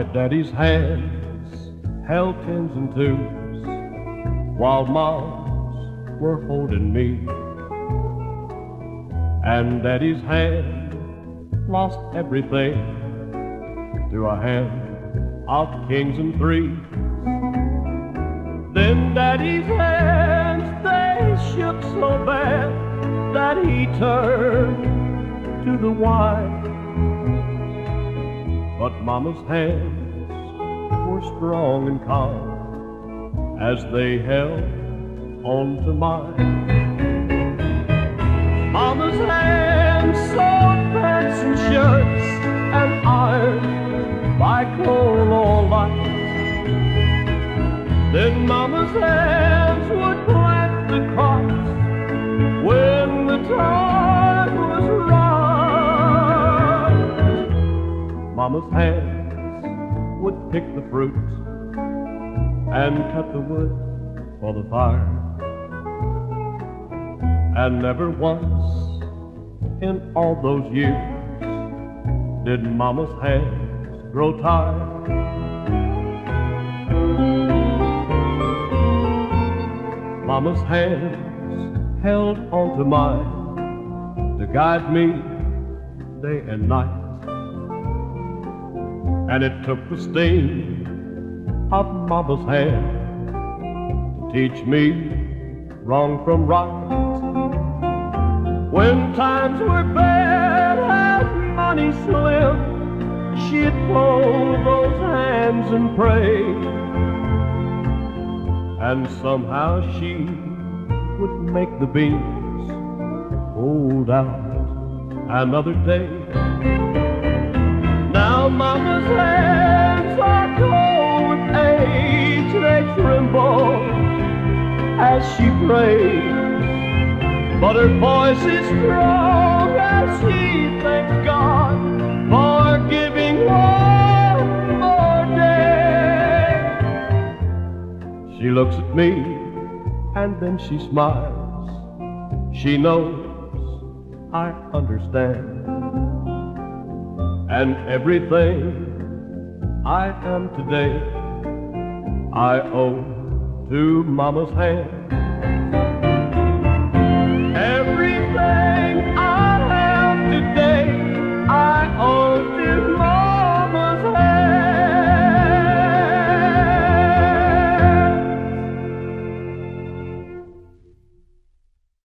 My daddy's hands held tens and twos while mom's were holding me. And daddy's hand lost everything to a hand of kings and threes. Then daddy's hands, they shook so bad that he turned to the wine. But mama's hands were strong and calm as they held on to mine. Mama's hands sewed pants and shirts and ironed by coal or light. Then Mama's hands Mama's hands would pick the fruit and cut the wood for the fire. And never once in all those years did Mama's hands grow tired. Mama's hands held onto mine to guide me day and night. And it took the sting of Mama's hand to teach me wrong from right. When times were bad and money slim, she'd hold those hands and pray. And somehow she would make the beans hold out another day. Mama's hands are cold with age, they tremble as she prays. But her voice is strong as she thanks God for giving one more day. She looks at me and then she smiles. She knows I understand. And everything I am today, I owe to Mama's hand.